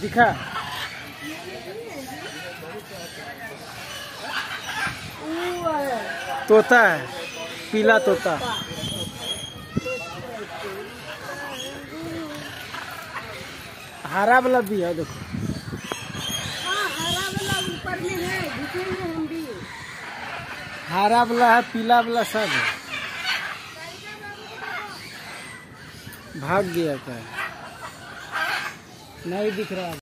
दिखा। तोता है पीला तोता। हरा वाला भी है देखो। हाँ हरा वाला ऊपर में है दिखेंगे हम भी। हरा वाला है पीला वाला सब है। भाग गया था। नहीं दिख रहा।